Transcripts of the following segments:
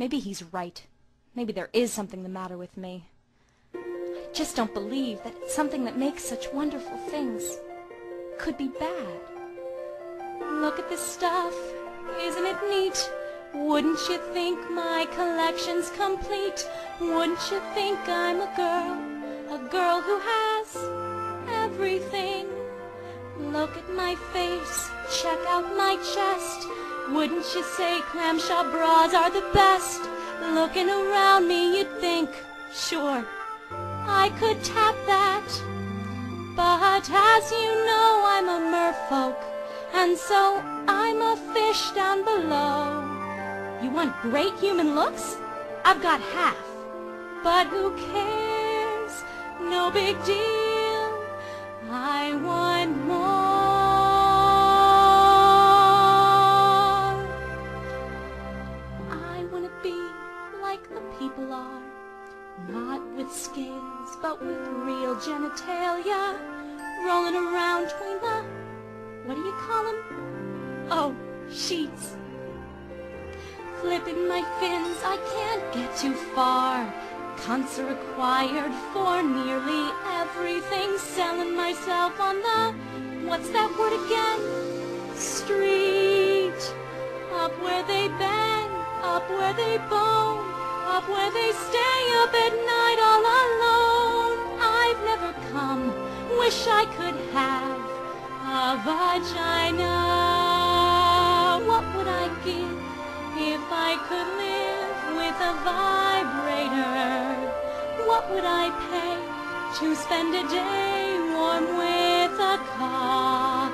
Maybe he's right. Maybe there is something the matter with me. I just don't believe that something that makes such wonderful things could be bad. Look at this stuff. Isn't it neat? Wouldn't you think my collection's complete? Wouldn't you think I'm a girl, a girl who has everything? Look at my face, check out my chest. Wouldn't you say clamshell bras are the best? Looking around me, you'd think, sure, I could tap that. But as you know, I'm a merfolk, and so I'm a fish down below. You want great human looks? I've got half. But who cares? No big deal. With scales, but with real genitalia. Rolling around between the... What do you call them? Oh, sheets. Flipping my fins, I can't get too far. Cunts are required for nearly everything. Selling myself on the, what's that word again? Street. Up where they bang, up where they bone, up where they stay wish I could have a vagina. What would I give? If I could live with a vibrator, what would I pay to spend a day warm with a cock?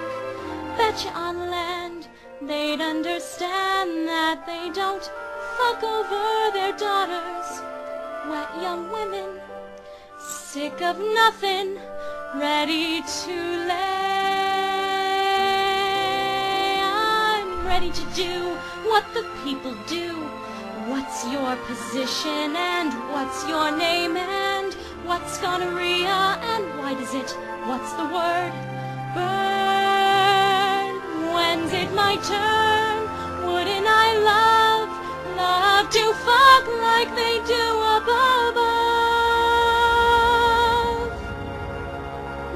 Betcha on land they'd understand that they don't fuck over their daughters. Wet young women, sick of nothing, ready to lay. I'm ready to do what the people do. What's your position and what's your name and what's gonorrhea and why does it, what's the word? Burn. When's it my turn? Wouldn't I love, love to fuck like they do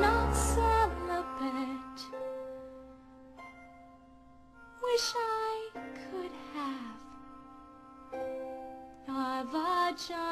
Not celibate. Wish I could have a vagina.